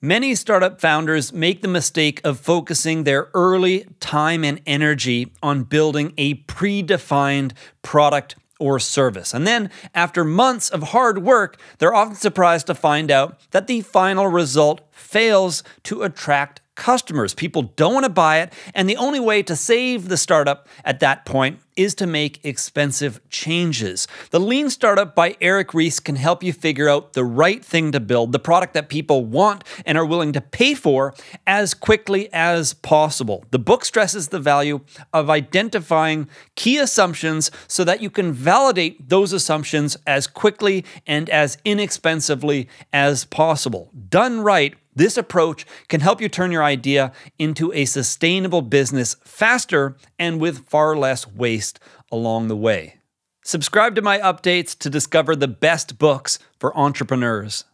Many startup founders make the mistake of focusing their early time and energy on building a predefined product or service. And then, after months of hard work, they're often surprised to find out that the final result fails to attract customers. People don't want to buy it, and the only way to save the startup at that point is to make expensive changes. The Lean Startup by Eric Ries can help you figure out the right thing to build, the product that people want and are willing to pay for as quickly as possible. The book stresses the value of identifying key assumptions so that you can validate those assumptions as quickly and as inexpensively as possible. Done right, this approach can help you turn your idea into a sustainable business faster and with far less waste along the way. Subscribe to my updates to discover the best books for entrepreneurs.